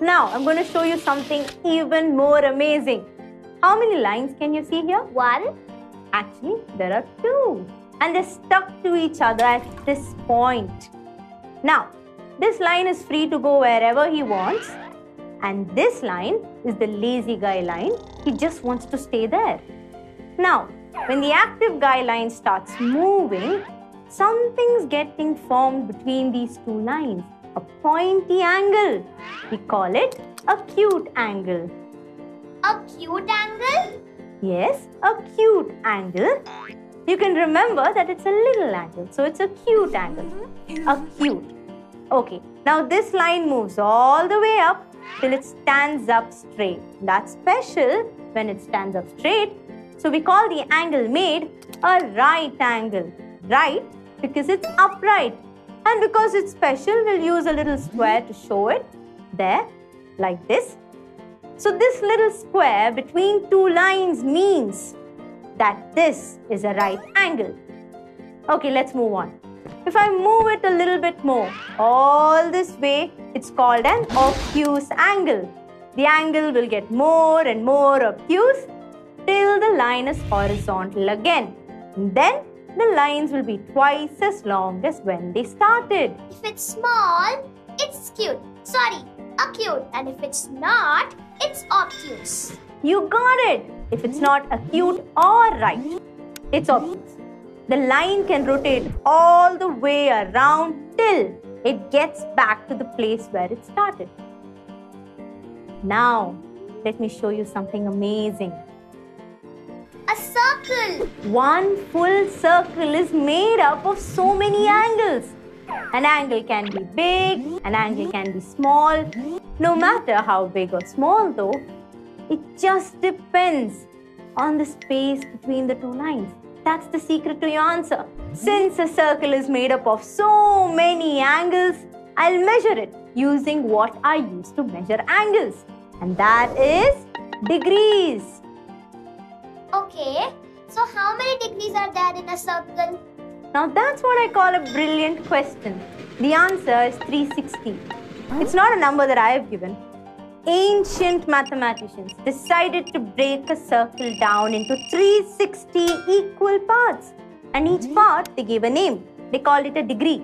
Now, I'm going to show you something even more amazing. How many lines can you see here? One, Actually, there are two. And they're stuck to each other at this point. Now, this line is free to go wherever he wants. And this line is the lazy guy line. He just wants to stay there. Now, when the active guy line starts moving, something's getting formed between these two lines. A pointy angle. We call it a cute angle. a cute angle. Yes, a cute angle. You can remember that it's a little angle, so it's a cute angle. A cute. Okay, now this line moves all the way up till it stands up straight. That's special when it stands up straight. So we call the angle made a right angle. Right because it's upright. And because it's special, we'll use a little square to show it. There, like this. So this little square between two lines means that this is a right angle. Okay, let's move on. If I move it a little bit more, all this way, it's called an obtuse angle. The angle will get more and more obtuse till the line is horizontal again. Then the lines will be twice as long as when they started. If it's small, it's cute. Sorry, acute. And if it's not, it's obtuse. You got it! If it's not acute or right, it's obtuse. The line can rotate all the way around till it gets back to the place where it started. Now, let me show you something amazing. A circle. One full circle is made up of so many angles. An angle can be big, an angle can be small. No matter how big or small, though, it just depends on the space between the two lines. That's the secret to your answer. Since a circle is made up of so many angles, I'll measure it using what I use to measure angles. And that is degrees. Okay, so how many degrees are there in a circle? Now that's what I call a brilliant question. The answer is 360. It's not a number that I have given. Ancient mathematicians decided to break a circle down into 360 equal parts. And each hmm? part they gave a name. They called it a degree.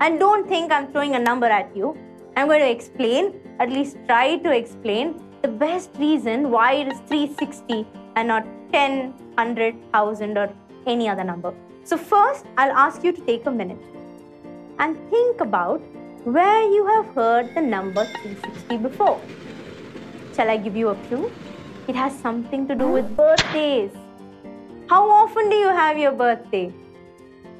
And don't think I'm throwing a number at you. I'm going to explain, at least try to explain, the best reason why it is 360 and not 10, 100, 1000 or any other number. So, first, I'll ask you to take a minute and think about where you have heard the number 360 before. Shall I give you a clue? It has something to do with birthdays. How often do you have your birthday?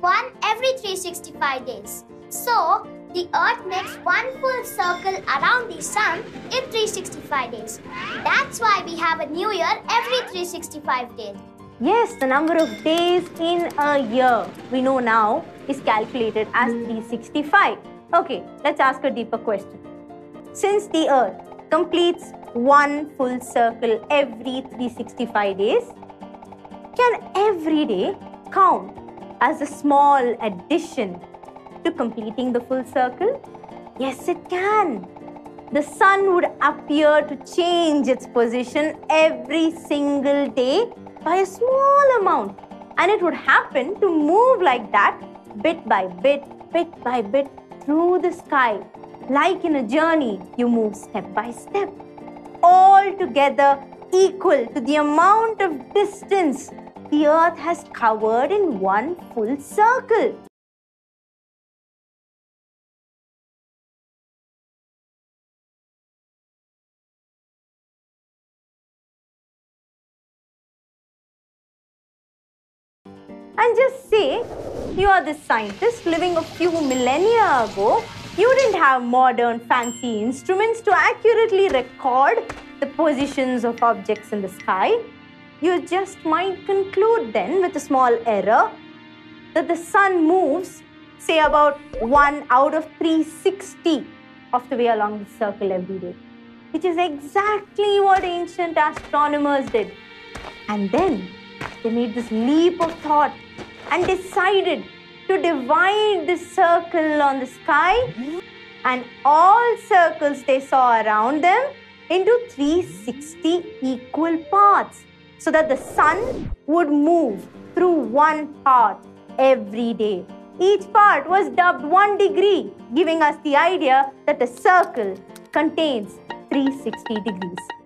One every 365 days. So, the earth makes one full circle around the sun in 365 days. That's why have a new year every 365 days. Yes, the number of days in a year we know now is calculated as 365. Okay, let's ask a deeper question. Since the earth completes one full circle every 365 days, can every day count as a small addition to completing the full circle? Yes, it can. The sun would appear to change its position every single day by a small amount, and it would happen to move like that bit by bit, bit by bit through the sky. Like in a journey, you move step by step, all together equal to the amount of distance the earth has covered in one full circle. And just say you are this scientist living a few millennia ago. You didn't have modern fancy instruments to accurately record the positions of objects in the sky. You just might conclude then with a small error that the sun moves, say, about one out of 360 of the way along the circle every day, which is exactly what ancient astronomers did. And then they made this leap of thought and decided to divide the circle on the sky and all circles they saw around them into 360 equal parts so that the sun would move through one part every day. Each part was dubbed one degree, giving us the idea that a circle contains 360 degrees.